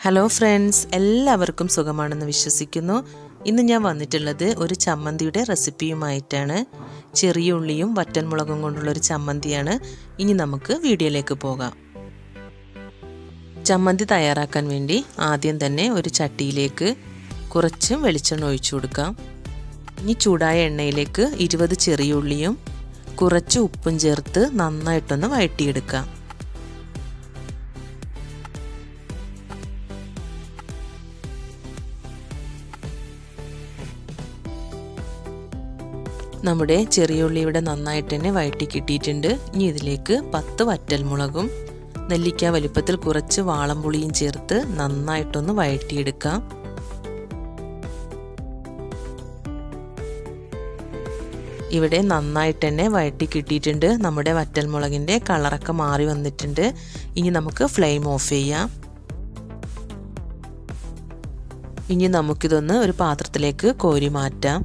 Hello friends എല്ലാവർക്കും സുഖമാണെന്ന് വിശ്വസിക്കുന്നു. ഇന്ന് ഞാൻ വന്നിട്ടുള്ളത് ഒരു ചമ്മന്തിയുടെ റെസിപ്പിയുമായിട്ടാണ്. ചെറിയ ഉള്ളിയും വറ്റൻമുളകും കൊണ്ടുള്ള ഒരു ചമ്മന്തിയാണ്. ഇനി നമുക്ക് വീഡിയോയിലേക്ക് പോകാം. ചമ്മന്തി തയ്യാറാക്കാൻ വേണ്ടി ആദ്യം തന്നെ ഒരു ചട്ടിയിലേക്ക് കുറച്ച് വെളിച്ചെണ്ണ ഒഴിച്ചു കൊടുക്കാം. ഇനി ചൂടായ എണ്ണയിലേക്ക് ഇരുപത് ചെറിയ ഉള്ളിയും കുറച്ച് ഉപ്പും ചേർത്ത് നന്നായിട്ടൊന്ന് വഴറ്റിയെടുക്കാം. നമ്മുടെ ചെറിയ ഉള്ളി ഇവിടെ നന്നായിട്ട് തന്നെ വഴറ്റി കിട്ടിയിട്ടുണ്ട്. ഇനി ഇതിലേക്ക് പത്ത് വറ്റൽമുളകും നെല്ലിക്ക വലിപ്പത്തിൽ കുറച്ച് വാളംപുളിയും ചേർത്ത് നന്നായിട്ടൊന്ന് വഴറ്റിയെടുക്കാം. ഇവിടെ നന്നായിട്ട് തന്നെ വഴറ്റി കിട്ടിയിട്ടുണ്ട്. നമ്മുടെ വറ്റൽമുളകിന്റെ കളറൊക്കെ മാറി വന്നിട്ടുണ്ട്. ഇനി നമുക്ക് ഫ്ലെയിം ഓഫ് ചെയ്യാം. ഇനി നമുക്കിതൊന്ന് ഒരു പാത്രത്തിലേക്ക് കോരി മാറ്റാം.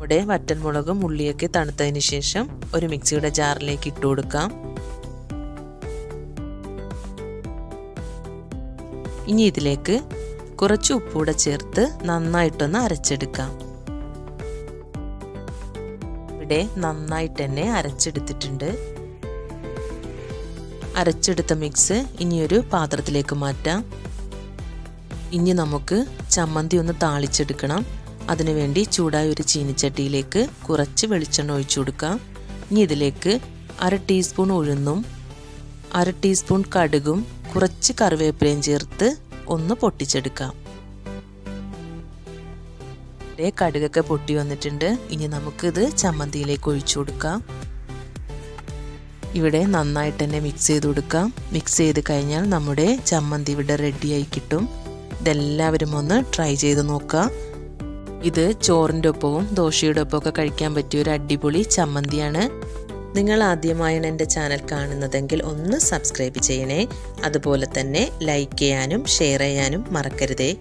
നമ്മുടെ വറ്റൻമുളകും ഉള്ളിയൊക്കെ തണുത്തതിന് ശേഷം ഒരു മിക്സിയുടെ ജാറിലേക്ക് ഇട്ട് കൊടുക്കാം. ഇനി ഇതിലേക്ക് കുറച്ച് ഉപ്പൂടെ ചേർത്ത് നന്നായിട്ടൊന്ന് അരച്ചെടുക്കാം. ഇവിടെ നന്നായിട്ട് തന്നെ അരച്ചെടുത്തിട്ടുണ്ട്. അരച്ചെടുത്ത മിക്സ് ഇനിയൊരു പാത്രത്തിലേക്ക് മാറ്റാം. ഇനി നമുക്ക് ചമ്മന്തി ഒന്ന് താളിച്ചെടുക്കണം. അതിനുവേണ്ടി ചൂടായ ഒരു ചീനിച്ചട്ടിയിലേക്ക് കുറച്ച് വെളിച്ചെണ്ണ ഒഴിച്ചു കൊടുക്കാം. ഇനി ഇതിലേക്ക് അര ടീസ്പൂൺ ഉഴുന്നും അര ടീസ്പൂൺ കടുകും കുറച്ച് കറിവേപ്പിലയും ചേർത്ത് ഒന്ന് പൊട്ടിച്ചെടുക്കാം. കടുകൊക്കെ പൊട്ടി വന്നിട്ടുണ്ട്. ഇനി നമുക്കിത് ചമ്മന്തിയിലേക്ക് ഒഴിച്ചു കൊടുക്കാം. ഇവിടെ നന്നായിട്ട് തന്നെ മിക്സ് ചെയ്ത് കൊടുക്കാം. മിക്സ് ചെയ്ത് കഴിഞ്ഞാൽ നമ്മുടെ ചമ്മന്തി ഇവിടെ റെഡിയായി കിട്ടും. ഇതെല്ലാവരും ഒന്ന് ട്രൈ ചെയ്ത് നോക്കുക ഇത് ചോറിന്റെ ഒപ്പവും ദോശയുടെ ഒപ്പമൊക്കെ കഴിക്കാൻ പറ്റിയ ഒരു അടിപൊളി ചമ്മന്തിയാണ്. നിങ്ങൾ ആദ്യമായാണ് എന്റെ ചാനൽ കാണുന്നതെങ്കിൽ ഒന്ന് സബ്സ്ക്രൈബ് ചെയ്യണേ. അതുപോലെ തന്നെ ലൈക്ക് ചെയ്യാനും ഷെയർ ചെയ്യാനും മറക്കരുതേ.